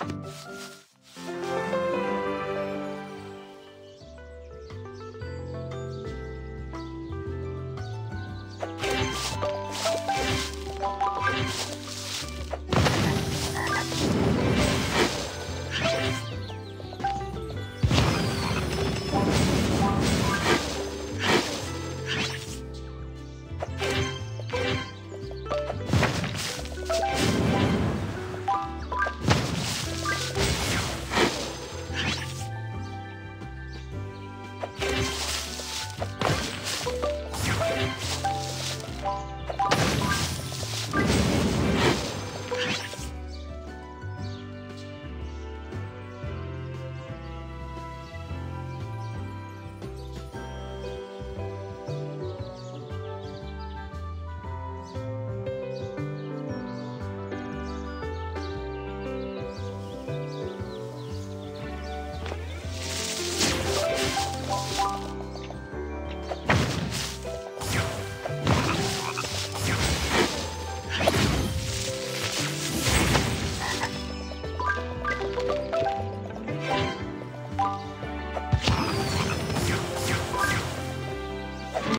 うん。あ!